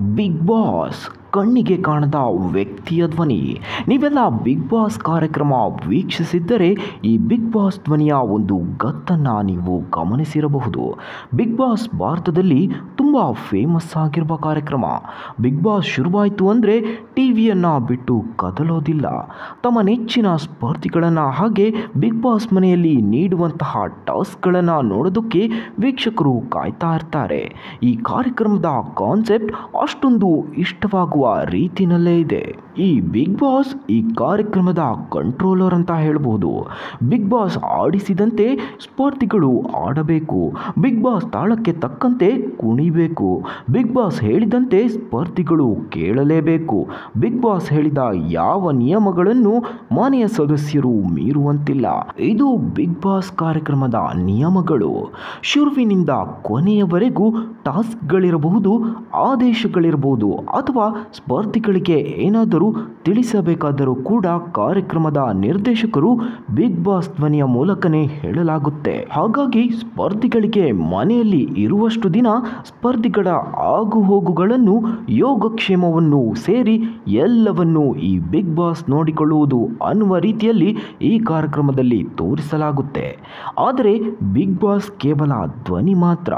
Big boss ಕಣ್ಣಿಗೆ ಕಾಣದ ವ್ಯಕ್ತಿಯ ಧ್ವನಿ. ನೀವೆಲ್ಲ ಬಿಗ್ ಬಾಸ್ ಕಾರ್ಯಕ್ರಮ ವೀಕ್ಷಿಸಿದ್ದರೆ ಈ ಬಿಗ್ ಬಾಸ್ ಧ್ವನಿಯ ಒಂದು ಗತ್ತನ್ನು ನೀವು ಗಮನಿಸಿರಬಹುದು. ಬಿಗ್ ಬಾಸ್ ಭಾರತದಲ್ಲಿ ತುಂಬ ಫೇಮಸ್ ಆಗಿರುವ ಕಾರ್ಯಕ್ರಮ. ಬಿಗ್ ಬಾಸ್ ಶುರುವಾಯಿತು ಅಂದರೆ ಟಿ ವಿಯನ್ನು ಬಿಟ್ಟು ಕದಲೋದಿಲ್ಲ. ತಮ್ಮ ನೆಚ್ಚಿನ ಸ್ಪರ್ಧಿಗಳನ್ನು ಹಾಗೆ ಬಿಗ್ ಬಾಸ್ ಮನೆಯಲ್ಲಿ ನೀಡುವಂತಹ ಟಾಸ್ಕ್ಗಳನ್ನು ನೋಡೋದಕ್ಕೆ ವೀಕ್ಷಕರು ಕಾಯ್ತಾ ಇರ್ತಾರೆ. ಈ ಕಾರ್ಯಕ್ರಮದ ಕಾನ್ಸೆಪ್ಟ್ ಅಷ್ಟೊಂದು ಇಷ್ಟವಾಗುವ ರೀತಿಯಲ್ಲೇ ಇದೆ. ಈ ಬಿಗ್ ಬಾಸ್ ಈ ಕಾರ್ಯಕ್ರಮದ ಕಂಟ್ರೋಲರ್ ಅಂತ ಹೇಳ್ಬೋದು. ಬಿಗ್ ಬಾಸ್ ಆಡಿಸಿದಂತೆ ಸ್ಪರ್ಧಿಗಳು ಆಡಬೇಕು. ಬಿಗ್ ಬಾಸ್ ತಾಳಕ್ಕೆ ತಕ್ಕಂತೆ ಕುಣಿಬೇಕು. ಬಿಗ್ ಬಾಸ್ ಹೇಳಿದಂತೆ ಸ್ಪರ್ಧಿಗಳು ಕೇಳಲೇಬೇಕು. ಬಿಗ್ ಬಾಸ್ ಹೇಳಿದ ಯಾವ ನಿಯಮಗಳನ್ನು ಮನೆಯ ಸದಸ್ಯರು ಮೀರುವಂತಿಲ್ಲ. ಇದು ಬಿಗ್ ಬಾಸ್ ಕಾರ್ಯಕ್ರಮದ ನಿಯಮಗಳು. ಶುರುವಿನಿಂದ ಕೊನೆಯವರೆಗೂ ಟಾಸ್ಕ್ಗಳಿರಬಹುದು, ಆದೇಶಗಳಿರಬಹುದು ಅಥವಾ ಸ್ಪರ್ಧಿಗಳಿಗೆ ಏನಾದರೂ ತಿಳಿಸಬೇಕಾದರೂ ಕೂಡ ಕಾರ್ಯಕ್ರಮದ ನಿರ್ದೇಶಕರು ಬಿಗ್ ಬಾಸ್ ಧ್ವನಿಯ ಮೂಲಕನೇ ಹೇಳಲಾಗುತ್ತೆ. ಹಾಗಾಗಿ ಸ್ಪರ್ಧಿಗಳಿಗೆ ಮನೆಯಲ್ಲಿ ಇರುವಷ್ಟು ದಿನ ಸ್ಪರ್ಧಿಗಳ ಆಗುಹೋಗುಗಳನ್ನು ಯೋಗಕ್ಷೇಮವನ್ನು ಸೇರಿ ಎಲ್ಲವನ್ನು ಈ ಬಿಗ್ ಬಾಸ್ ನೋಡಿಕೊಳ್ಳುವುದು ಅನ್ನುವ ರೀತಿಯಲ್ಲಿ ಈ ಕಾರ್ಯಕ್ರಮದಲ್ಲಿ ತೋರಿಸಲಾಗುತ್ತೆ. ಆದರೆ ಬಿಗ್ ಬಾಸ್ ಕೇವಲ ಧ್ವನಿ ಮಾತ್ರ.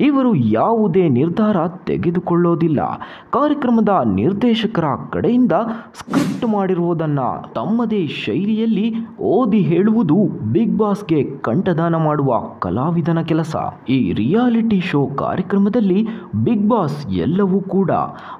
ಇವರು ಯಾವುದೇ ನಿರ್ಧಾರ ತೆಗೆದುಕೊಳ್ಳೋದಿಲ್ಲ. ಕಾರ್ಯಕ್ರಮದ ನಿರ್ದೇಶಕರ ಕಡೆಯಿಂದ ಸ್ಕ್ರಿಪ್ಟ್ ಮಾಡಿರುವುದನ್ನು ತಮ್ಮದೇ ಶೈಲಿಯಲ್ಲಿ ಓದಿ ಹೇಳುವುದು ಬಿಗ್ ಬಾಸ್ಗೆ ಕಂಠದಾನ ಮಾಡುವ ಕಲಾವಿದನ ಕೆಲಸ. ಈ ರಿಯಾಲಿಟಿ ಶೋ ಕಾರ್ಯಕ್ರಮದಲ್ಲಿ ಬಿಗ್ ಬಾಸ್ ಎಲ್ಲವೂ ಕೂಡ,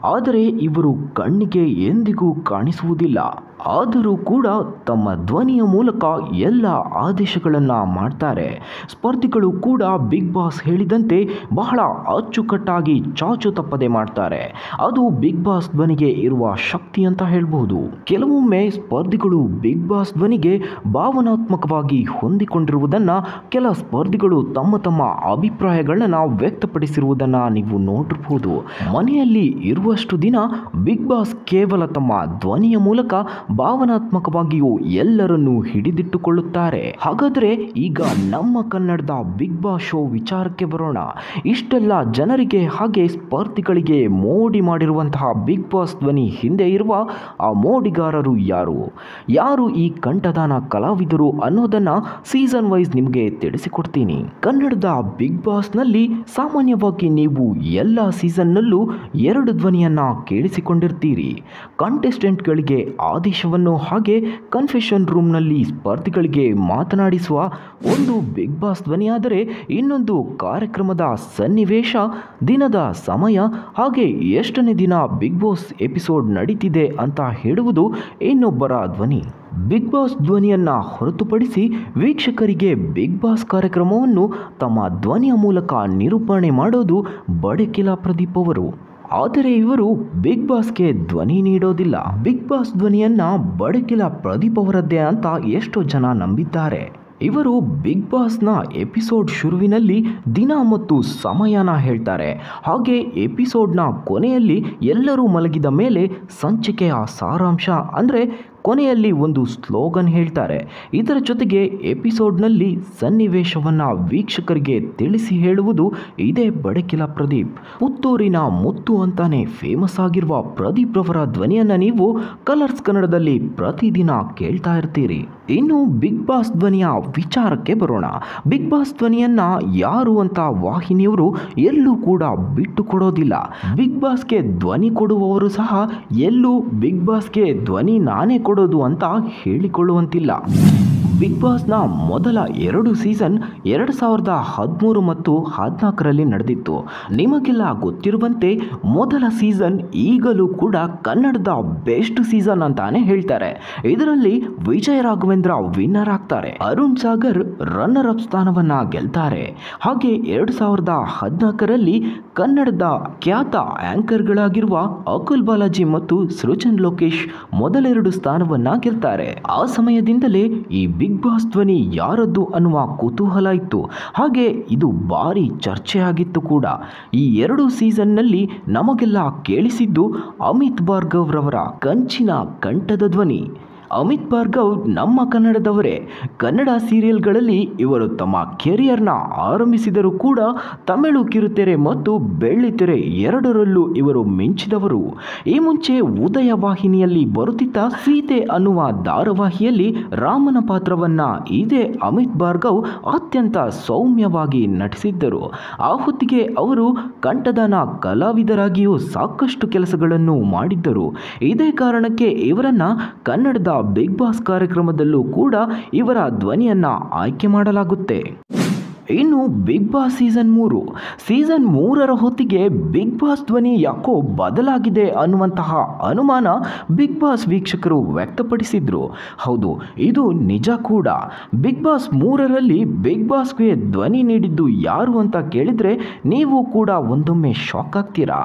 ಆದರೆ ಇವರು ಕಣ್ಣಿಗೆ ಎಂದಿಗೂ ಕಾಣಿಸುವುದಿಲ್ಲ. ಆದರೂ ಕೂಡ ತಮ್ಮ ಧ್ವನಿಯ ಮೂಲಕ ಎಲ್ಲ ಆದೇಶಗಳನ್ನು ಮಾಡ್ತಾರೆ. ಸ್ಪರ್ಧಿಗಳು ಕೂಡ ಬಿಗ್ ಬಾಸ್ ಹೇಳಿದಂತೆ ಬಹಳ ಅಚ್ಚುಕಟ್ಟಾಗಿ ಚಾಚು ತಪ್ಪದೆ ಮಾಡ್ತಾರೆ. ಅದು ಬಿಗ್ ಬಾಸ್ ಧ್ವನಿಗೆ ಇರುವ ಶಕ್ತಿ ಅಂತ ಹೇಳ್ಬೋದು. ಕೆಲವೊಮ್ಮೆ ಸ್ಪರ್ಧಿಗಳು ಬಿಗ್ ಬಾಸ್ ಧ್ವನಿಗೆ ಭಾವನಾತ್ಮಕವಾಗಿ ಹೊಂದಿಕೊಂಡಿರುವುದನ್ನು ಕೆಲ ಸ್ಪರ್ಧಿಗಳು ತಮ್ಮ ತಮ್ಮ ಅಭಿಪ್ರಾಯಗಳನ್ನು ವ್ಯಕ್ತಪಡಿಸಿರುವುದನ್ನು ನೀವು ನೋಡಿರಬಹುದು ಮನೆಯಲ್ಲಿ ಇರುವಷ್ಟು ದಿನ ಬಿಗ್ ಬಾಸ್ ಕೇವಲ ತಮ್ಮ ಧ್ವನಿಯ ಮೂಲಕ ಭಾವನಾತ್ಮಕವಾಗಿಯೂ ಎಲ್ಲರನ್ನೂ ಹಿಡಿದಿಟ್ಟುಕೊಳ್ಳುತ್ತಾರೆ. ಹಾಗಾದರೆ ಈಗ ನಮ್ಮ ಕನ್ನಡದ ಬಿಗ್ ಬಾಸ್ ಶೋ ವಿಚಾರಕ್ಕೆ ಬರೋಣ. ಇಷ್ಟೆಲ್ಲ ಜನರಿಗೆ ಹಾಗೆ ಸ್ಪರ್ಧಿಗಳಿಗೆ ಮೋಡಿ ಮಾಡಿರುವಂತಹ ಬಿಗ್ ಬಾಸ್ ಧ್ವನಿ ಹಿಂದೆ ಇರುವ ಆ ಮೋಡಿಗಾರರು ಯಾರು? ಯಾರು ಈ ಕಂಠದಾನ ಕಲಾವಿದರು ಅನ್ನೋದನ್ನು ಸೀಸನ್ ವೈಸ್ ನಿಮಗೆ ತಿಳಿಸಿಕೊಡ್ತೀನಿ. ಕನ್ನಡದ ಬಿಗ್ ಬಾಸ್ನಲ್ಲಿ ಸಾಮಾನ್ಯವಾಗಿ ನೀವು ಎಲ್ಲ ಸೀಸನ್ನಲ್ಲೂ ಎರಡು ಧ್ವನಿಯನ್ನು ಕೇಳಿಸಿಕೊಂಡಿರ್ತೀರಿ. ಕಂಟೆಸ್ಟೆಂಟ್ಗಳಿಗೆ ಆದೇಶವನ್ನು ಹಾಗೆ ಕನ್ಫೆಷನ್ ರೂಮ್ನಲ್ಲಿ ಸ್ಪರ್ಧಿಗಳಿಗೆ ಮಾತನಾಡಿಸುವ ಒಂದು ಬಿಗ್ ಬಾಸ್ ಧ್ವನಿಯಾದರೆ ಇನ್ನೊಂದು ಕಾರ್ಯಕ್ರಮದ ಸನ್ನಿವೇಶ, ದಿನದ ಸಮಯ ಹಾಗೆ ಎಷ್ಟನೇ ದಿನ ಬಿಗ್ ಬಾಸ್ ಎಪಿಸೋಡ್ ನಡೀತಿದೆ ಅಂತ ಹೇಳುವುದು ಇನ್ನೊಬ್ಬರ ಧ್ವನಿ. ಬಿಗ್ ಬಾಸ್ ಧ್ವನಿಯನ್ನು ಹೊರತುಪಡಿಸಿ ವೀಕ್ಷಕರಿಗೆ ಬಿಗ್ ಬಾಸ್ ಕಾರ್ಯಕ್ರಮವನ್ನು ತಮ್ಮ ಧ್ವನಿಯ ಮೂಲಕ ನಿರೂಪಣೆ ಮಾಡೋದು ಬಡಕಿಲ ಪ್ರದೀಪ್ ಅವರು. ಆದರೆ ಇವರು ಬಿಗ್ ಬಾಸ್ಗೆ ಧ್ವನಿ ನೀಡೋದಿಲ್ಲ. ಬಿಗ್ ಬಾಸ್ ಧ್ವನಿಯನ್ನು ಬಡಕಿಲ ಪ್ರದೀಪ್ ಅವರದ್ದೇ ಅಂತ ಎಷ್ಟೋ ಜನ ನಂಬಿದ್ದಾರೆ. ಇವರು ಬಿಗ್ ಬಾಸ್ನ ಎಪಿಸೋಡ್ ಶುರುವಿನಲ್ಲಿ ದಿನ ಮತ್ತು ಸಮಯನ ಹೇಳ್ತಾರೆ. ಹಾಗೆ ಎಪಿಸೋಡ್ನ ಕೊನೆಯಲ್ಲಿ ಎಲ್ಲರೂ ಮಲಗಿದ ಮೇಲೆ ಸಂಚಿಕೆಯ ಸಾರಾಂಶ, ಅಂದರೆ ಕೊನೆಯಲ್ಲಿ ಒಂದು ಸ್ಲೋಗನ್ ಹೇಳ್ತಾರೆ. ಇದರ ಜೊತೆಗೆ ಎಪಿಸೋಡ್ನಲ್ಲಿ ಸನ್ನಿವೇಶವನ್ನು ವೀಕ್ಷಕರಿಗೆ ತಿಳಿಸಿ ಹೇಳುವುದು ಇದೇ ಬಡಕಿಲ ಪ್ರದೀಪ್. ಪುತ್ತೂರಿನ ಮುತ್ತು ಅಂತಾನೆ ಫೇಮಸ್ ಆಗಿರುವ ಪ್ರದೀಪ್ ರವರ ಧ್ವನಿಯನ್ನು ನೀವು ಕಲರ್ಸ್ ಕನ್ನಡದಲ್ಲಿ ಪ್ರತಿದಿನ ಕೇಳ್ತಾ ಇರ್ತೀರಿ. ಇನ್ನು ಬಿಗ್ ಬಾಸ್ ಧ್ವನಿಯ ವಿಚಾರಕ್ಕೆ ಬರೋಣ. ಬಿಗ್ ಬಾಸ್ ಧ್ವನಿಯನ್ನ ಯಾರು ಅಂತ ವಾಹಿನಿಯವರು ಎಲ್ಲೂ ಕೂಡ ಬಿಟ್ಟು ಕೊಡೋದಿಲ್ಲ. ಬಿಗ್ ಬಾಸ್ಗೆ ಧ್ವನಿ ಕೊಡುವವರು ಸಹ ಎಲ್ಲೂ ಬಿಗ್ ಬಾಸ್ಗೆ ಧ್ವನಿ ನಾನೇ ಕೊಡೋದು ಅಂತ ಹೇಳಿಕೊಳ್ಳುವಂತಿಲ್ಲ. ಬಿಗ್ ಬಾಸ್ನ ಮೊದಲ ಎರಡು ಸೀಸನ್ ಎರಡು ಸಾವಿರದ ಹದಿಮೂರು ಮತ್ತು ಹದಿನಾಲ್ಕರಲ್ಲಿ ನಡೆದಿತ್ತು. ನಿಮಗೆಲ್ಲ ಗೊತ್ತಿರುವಂತೆ ಮೊದಲ ಸೀಸನ್ ಈಗಲೂ ಕೂಡ ಕನ್ನಡದ ಬೆಸ್ಟ್ ಸೀಸನ್ ಅಂತಾನೆ ಹೇಳ್ತಾರೆ. ಇದರಲ್ಲಿ ವಿಜಯ ರಾಘವೇಂದ್ರ ವಿನ್ನರ್ ಆಗ್ತಾರೆ. ಅರುಣ್ ಸಾಗರ್ ರನ್ನರ್ ಅಪ್ ಸ್ಥಾನವನ್ನ ಗೆಲ್ತಾರೆ. ಹಾಗೆ ಎರಡು ಸಾವಿರದ ಹದಿನಾಲ್ಕರಲ್ಲಿ ಕನ್ನಡದ ಖ್ಯಾತ ಆಂಕರ್ಗಳಾಗಿರುವ ಅಕುಲ್ ಬಾಲಾಜಿ ಮತ್ತು ಸೃಜನ್ ಲೋಕೇಶ್ ಮೊದಲೆರಡು ಸ್ಥಾನವನ್ನ ಗೆಲ್ತಾರೆ. ಆ ಸಮಯದಿಂದಲೇ ಈ ಬಿಗ್ ಬಾಸ್ ಧ್ವನಿ ಯಾರದ್ದು ಅನ್ನುವ ಕುತೂಹಲ ಇತ್ತು ಹಾಗೆ ಇದು ಭಾರಿ ಚರ್ಚೆಯಾಗಿತ್ತು ಕೂಡ. ಈ ಎರಡು ಸೀಸನ್ನಲ್ಲಿ ನಮಗೆಲ್ಲ ಕೇಳಿಸಿದ್ದು ಅಮಿತ್ ಭಾರ್ಗವ್ರವರ ಕಂಚಿನ ಕಂಠದ ಧ್ವನಿ. ಅಮಿತ್ ಭಾರ್ಗವ್ ನಮ್ಮ ಕನ್ನಡದವರೇ. ಕನ್ನಡ ಸೀರಿಯಲ್ಗಳಲ್ಲಿ ಇವರು ತಮ್ಮ ಕೆರಿಯರ್ನ ಆರಂಭಿಸಿದರೂ ಕೂಡ ತಮಿಳು ಕಿರುತೆರೆ ಮತ್ತು ಬೆಳ್ಳಿತೆರೆ ಎರಡರಲ್ಲೂ ಇವರು ಮಿಂಚಿದವರು. ಈ ಮುಂಚೆ ಉದಯ ವಾಹಿನಿಯಲ್ಲಿ ಬರುತ್ತಿದ್ದ ಸೀತೆ ಅನ್ನುವ ಧಾರಾವಾಹಿಯಲ್ಲಿ ರಾಮನ ಪಾತ್ರವನ್ನ ಇದೇ ಅಮಿತ್ ಭಾರ್ಗವ್ ಅತ್ಯಂತ ಸೌಮ್ಯವಾಗಿ ನಟಿಸಿದ್ದರು. ಆ ಹೊತ್ತಿಗೆ ಅವರು ಕಂಠದಾನ ಕಲಾವಿದರಾಗಿಯೂ ಸಾಕಷ್ಟು ಕೆಲಸಗಳನ್ನು ಮಾಡಿದ್ದರು. ಇದೇ ಕಾರಣಕ್ಕೆ ಇವರನ್ನ ಕನ್ನಡದ ಬಿಗ್ ಬಾಸ್ ಕಾರ್ಯಕ್ರಮದಲ್ಲೂ ಕೂಡ ಇವರ ಧ್ವನಿಯನ್ನ ಆಯ್ಕೆ ಮಾಡಲಾಗುತ್ತೆ. ಇನ್ನು ಬಿಗ್ ಬಾಸ್ ಸೀಸನ್ ಮೂರು. ಸೀಸನ್ ಮೂರರ ಹೊತ್ತಿಗೆ ಬಿಗ್ ಬಾಸ್ ಧ್ವನಿ ಯಾಕೋ ಬದಲಾಗಿದೆ ಅನ್ನುವಂತಹ ಅನುಮಾನ ಬಿಗ್ ಬಾಸ್ ವೀಕ್ಷಕರು ವ್ಯಕ್ತಪಡಿಸಿದ್ರು. ಹೌದು, ಇದು ನಿಜ ಕೂಡ. ಬಿಗ್ ಬಾಸ್ ಮೂರರಲ್ಲಿ ಬಿಗ್ ಬಾಸ್ಗೆ ಧ್ವನಿ ನೀಡಿದ್ದು ಯಾರು ಅಂತ ಕೇಳಿದರೆ ನೀವು ಕೂಡ ಒಂದೊಮ್ಮೆ ಶಾಕ್ ಆಗ್ತೀರಾ.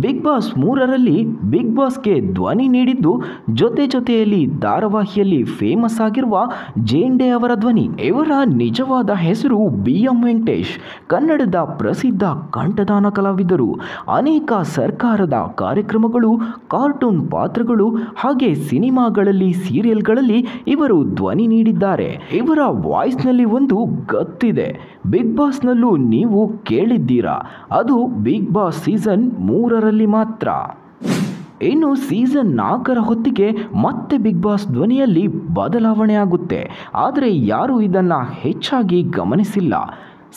ಬಿಗ್ ಬಾಸ್ ಮೂರರಲ್ಲಿ ಬಿಗ್ ಬಾಸ್ಗೆ ಧ್ವನಿ ನೀಡಿದ್ದು ಜೊತೆ ಜೊತೆಯಲ್ಲಿ ಧಾರಾವಾಹಿಯಲ್ಲಿ ಫೇಮಸ್ ಆಗಿರುವ ಜೇಂಡೆ ಅವರ ಧ್ವನಿ. ಇವರ ನಿಜವಾದ ಹೆಸರು ಬಿ ಎಂ ವೆಂಕಟೇಶ್, ಕನ್ನಡದ ಪ್ರಸಿದ್ಧ ಕಂಠದಾನ ಕಲಾವಿದರು. ಅನೇಕ ಸರ್ಕಾರದ ಕಾರ್ಯಕ್ರಮಗಳು, ಕಾರ್ಟೂನ್ ಪಾತ್ರಗಳು ಹಾಗೆ ಸಿನಿಮಾಗಳಲ್ಲಿ, ಸೀರಿಯಲ್ಗಳಲ್ಲಿ ಇವರು ಧ್ವನಿ ನೀಡಿದ್ದಾರೆ. ಇವರ ವಾಯ್ಸ್ನಲ್ಲಿ ಒಂದು ಗತ್ತಿದೆ. ಬಿಗ್ ಬಾಸ್ನಲ್ಲೂ ನೀವು ಕೇಳಿದ್ದೀರಾ? ಅದು ಬಿಗ್ ಬಾಸ್ ಸೀಸನ್ ಮೂರರಲ್ಲಿ ಮಾತ್ರ. ಇನ್ನು ಸೀಸನ್ ನಾಲ್ಕರ ಹೊತ್ತಿಗೆ ಮತ್ತೆ ಬಿಗ್ ಬಾಸ್ ಧ್ವನಿಯಲ್ಲಿ ಬದಲಾವಣೆ ಆಗುತ್ತೆ. ಆದರೆ ಯಾರೂ ಇದನ್ನು ಹೆಚ್ಚಾಗಿ ಗಮನಿಸಿಲ್ಲ.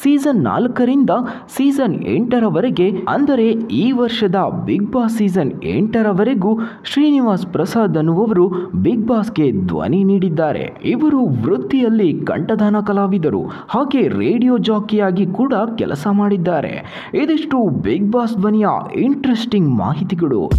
ಸೀಸನ್ ನಾಲ್ಕರಿಂದ ಸೀಸನ್ ಎಂಟರವರೆಗೆ, ಅಂದರೆ ಈ ವರ್ಷದ ಬಿಗ್ ಬಾಸ್ ಸೀಸನ್ ಎಂಟರವರೆಗೂ ಶ್ರೀನಿವಾಸ್ ಪ್ರಸಾದ್ ಅನ್ನುವವರು ಬಿಗ್ ಬಾಸ್ಗೆ ಧ್ವನಿ ನೀಡಿದ್ದಾರೆ. ಇವರು ವೃತ್ತಿಯಲ್ಲಿ ಕಂಠದಾನ ಕಲಾವಿದರು. ಹಾಗೆ ರೇಡಿಯೋ ಜಾಕಿಯಾಗಿ ಕೂಡ ಕೆಲಸ ಮಾಡಿದ್ದಾರೆ. ಇದಿಷ್ಟು ಬಿಗ್ ಬಾಸ್ ಧ್ವನಿಯ ಇಂಟ್ರೆಸ್ಟಿಂಗ್ ಮಾಹಿತಿಗಳು.